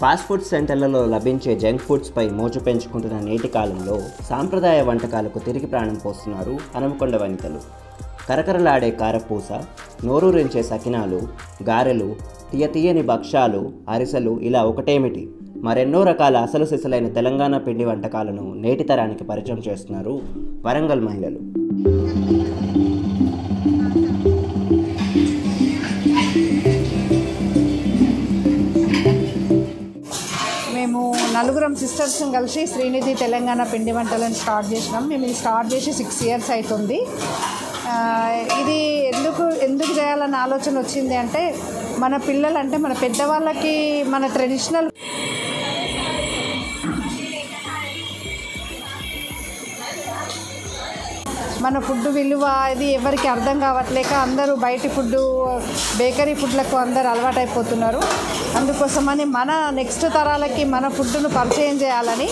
Fast food సెంటర్లలో లభించే junk ఫుడ్స్పై మోజు పెంచుకుంటున్న నేటి కాలంలో సాంప్రదాయ వంటకాలకు తిరిగి ప్రాణం పోస్తున్నారు హనుమకొండ వనితలు. కరకరలాడే కారపూస నోరూరించే సకినాలు గారెలు తీయ తీయని భక్ష్యాలు అరిసెలు ఇలా ఒకటేమిటి? మరెన్నో రకాల అసలు సిసలైన తెలంగాణ పిండి వంటకాలను నేటి తరానికి పరిచయం చేస్తున్నారు వరంగల్ మహిళలు. మేము నలుగురం సిస్టర్స్ కలిసి శ్రీనిధి తెలంగాణ పిండి వంటలను స్టార్ట్ చేసినాం. మేము ఇది స్టార్ట్ చేసి సిక్స్ ఇయర్స్ అవుతుంది ఇది ఎందుకు ఎందుకు చేయాలన్న ఆలోచన వచ్చింది అంటే మన పిల్లలు అంటే మన పెద్దవాళ్ళకి మన ట్రెడిషనల్ మన ఫుడ్ విలువ ఇది ఎవరికి అర్థం కావట్లేక అందరూ బయటి ఫుడ్ బేకరీ ఫుడ్లకు అందరు అలవాటైపోతున్నారు. అందుకోసమని మన నెక్స్ట్ తరాలకి మన ఫుడ్ను పరిచయం చేయాలని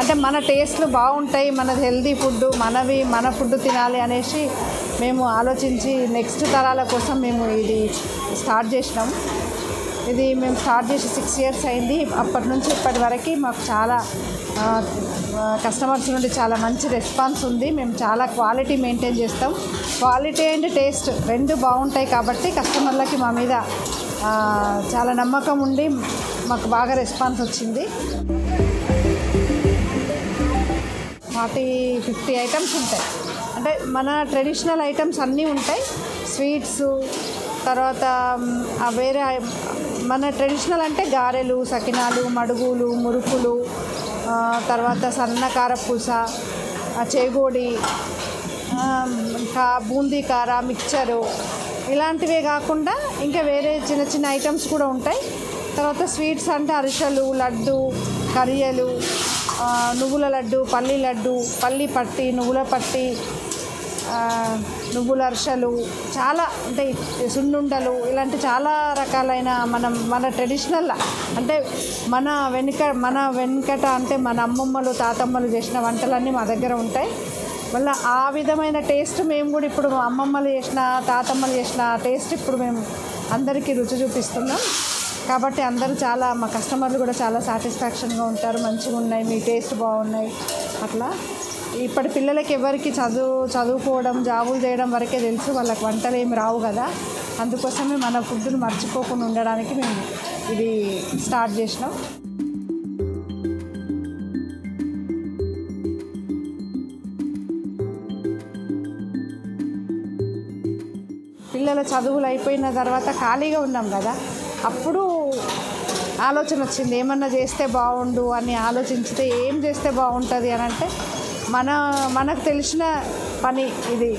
అంటే మన టేస్ట్లు బాగుంటాయి మన హెల్దీ ఫుడ్ మనవి మన ఫుడ్ తినాలి అనేసి మేము ఆలోచించి నెక్స్ట్ తరాల కోసం మేము ఇది స్టార్ట్ చేసినాం. ఇది మేము స్టార్ట్ చేసి సిక్స్ ఇయర్స్ అయింది. అప్పటి నుంచి ఇప్పటి వరకు మాకు చాలా కస్టమర్స్ నుండి చాలా మంచి రెస్పాన్స్ ఉంది. మేము చాలా క్వాలిటీ మెయింటైన్ చేస్తాం. క్వాలిటీ అండ్ టేస్ట్ రెండు బాగుంటాయి కాబట్టి కస్టమర్లకి మా మీద చాలా నమ్మకం ఉండి మాకు బాగా రెస్పాన్స్ వచ్చింది. ఫార్టీ ఫిఫ్టీ ఐటమ్స్ ఉంటాయి. అంటే మన ట్రెడిషనల్ ఐటమ్స్ అన్నీ ఉంటాయి. స్వీట్స్ తర్వాత వేరే మన ట్రెడిషనల్ అంటే గారెలు సకినాలు మడుగులు మురుకులు తర్వాత సన్న కారపూస ఆ, చేగోడి ఇంకా బూందీ కార మిక్చరు ఇలాంటివే కాకుండా ఇంకా వేరే చిన్న చిన్న ఐటమ్స్ కూడా ఉంటాయి. తర్వాత స్వీట్స్ అంటే అరిసెలు లడ్డు కరియలు నువ్వుల లడ్డు పల్లి లడ్డు పల్లి పట్టి నువ్వుల పట్టి నువ్వుల అరిసెలు చాలా అంటే సున్నుండలు ఇలాంటి చాలా రకాలైన మనం మన ట్రెడిషనల్ అంటే మన వెనుక మన వెనుకట అంటే మన అమ్మమ్మలు తాతమ్మలు చేసిన వంటలన్నీ మా దగ్గర ఉంటాయి. మళ్ళీ ఆ విధమైన టేస్ట్ మేము కూడా ఇప్పుడు అమ్మమ్మలు చేసిన తాతమ్మలు చేసిన టేస్ట్ ఇప్పుడు మేము అందరికీ రుచి చూపిస్తున్నాం. కాబట్టి అందరూ చాలా మా కస్టమర్లు కూడా చాలా సాటిస్ఫాక్షన్గా ఉంటారు. మంచిగా ఉన్నాయి మీ టేస్ట్ బాగున్నాయి. అట్లా. ఇప్పటి పిల్లలకి ఎవరికి చదువు చదువుకోవడం జాబులు చేయడం వరకే తెలుసు. వాళ్ళకి వంటలు ఏమి రావు కదా. అందుకోసమే మన ఫుడ్ను మర్చిపోకుండా ఉండడానికి మేము ఇది స్టార్ట్ చేసినాం. పిల్లల చదువులు అయిపోయిన తర్వాత ఖాళీగా ఉన్నాం కదా. అప్పుడు ఆలోచన వచ్చింది ఏమన్నా చేస్తే బాగుండు అని ఆలోచించితే ఏం చేస్తే బాగుంటుంది అని అంటే మన మనకు తెలిసిన పని ఇది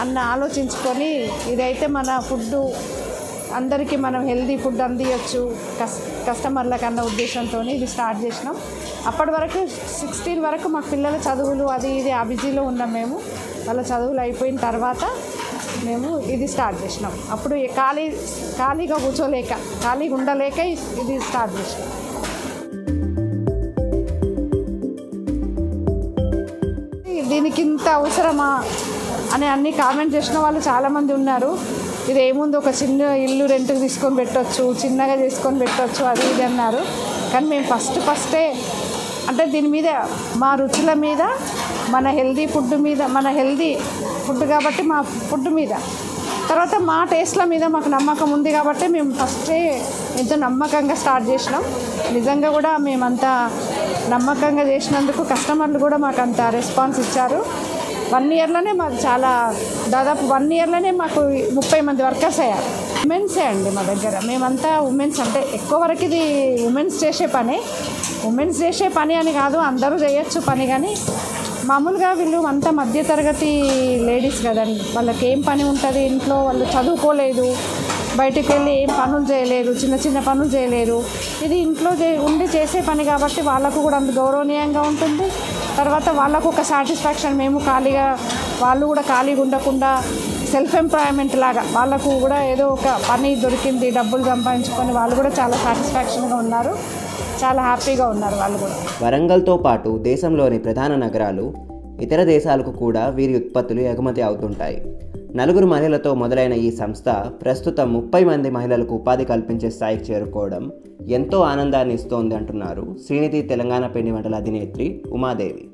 అన్న ఆలోచించుకొని ఇదైతే మన ఫుడ్ అందరికీ మనం హెల్దీ ఫుడ్ అందియచ్చు కస్ కస్టమర్లకు అన్న ఉద్దేశంతో ఇది స్టార్ట్ చేసినాం. అప్పటి వరకు సిక్స్టీన్ వరకు మా పిల్లల చదువులు అది ఇది ఆ బిజీలో ఉన్నాం మేము. వాళ్ళ చదువులు అయిపోయిన తర్వాత మేము ఇది స్టార్ట్ చేసినాం. అప్పుడు ఖాళీ ఖాళీగా కూర్చోలేక ఖాళీగా ఉండలేక ఇది స్టార్ట్ చేసినాం. మనకి ఇంత అవసరమా అని అన్ని కామెంట్ చేసిన వాళ్ళు చాలామంది ఉన్నారు. ఇది ఏముంది? ఒక చిన్న ఇల్లు రెంట్కి తీసుకొని పెట్టొచ్చు చిన్నగా చేసుకొని పెట్టొచ్చు అది ఇది అన్నారు. కానీ మేము ఫస్ట్ ఫస్టే అంటే దీని మీద మా రుచుల మీద మన హెల్దీ ఫుడ్ మీద మన హెల్దీ ఫుడ్ కాబట్టి మా ఫుడ్ మీద. తర్వాత మా టేస్ట్ల మీద మాకు నమ్మకం ఉంది కాబట్టి మేము ఫస్టే ఎంతో నమ్మకంగా స్టార్ట్ చేసినాం. నిజంగా కూడా మేమంతా నమ్మకంగా చేసినందుకు కస్టమర్లు కూడా మాకు అంత రెస్పాన్స్ ఇచ్చారు. వన్ ఇయర్లోనే మాకు చాలా దాదాపు వన్ ఇయర్లోనే మాకు ముప్పై మంది వర్కర్స్ అయ్యారు. ఉమెన్సే అండి మా దగ్గర. మేమంతా ఉమెన్స్ అంటే ఎక్కువ వరకు ఇది ఉమెన్స్ చేసే పని. ఉమెన్స్ చేసే పని అని కాదు అందరూ చేయొచ్చు పని కానీ మామూలుగా వీళ్ళు అంతా మధ్యతరగతి లేడీస్ కదండి. వాళ్ళకి ఏం పని ఉంటుంది? ఇంట్లో వాళ్ళు చదువుకోలేదు. బయటికి వెళ్ళి ఏం పనులు చేయలేరు చిన్న చిన్న పనులు చేయలేరు. ఇది ఇంట్లో ఉండి చేసే పని కాబట్టి వాళ్ళకు కూడా అంత గౌరవనీయంగా ఉంటుంది. తర్వాత వాళ్ళకు ఒక సాటిస్ఫాక్షన్ మేము ఖాళీగా వాళ్ళు కూడా ఖాళీగా ఉండకుండా సెల్ఫ్ ఎంప్లాయ్మెంట్ లాగా వాళ్ళకు కూడా ఏదో ఒక పని దొరికింది డబ్బులు సంపాదించుకొని వాళ్ళు కూడా చాలా సాటిస్ఫాక్షన్గా ఉన్నారు. చాలా హ్యాపీగా ఉన్నారు వాళ్ళు కూడా. వరంగల్తో పాటు దేశంలోని ప్రధాన నగరాలు ఇతర దేశాలకు కూడా వీరి ఉత్పత్తులు ఎగుమతి అవుతుంటాయి. నలుగురు మహిళలతో మొదలైన ఈ సంస్థ ప్రస్తుతం ముప్పై మంది మహిళలకు ఉపాధి కల్పించే స్థాయికి చేరుకోవడం ఎంతో ఆనందాన్ని ఇస్తోంది అంటున్నారు శ్రీనిధి తెలంగాణ పిండి వంటల అధినేత్రి ఉమాదేవి.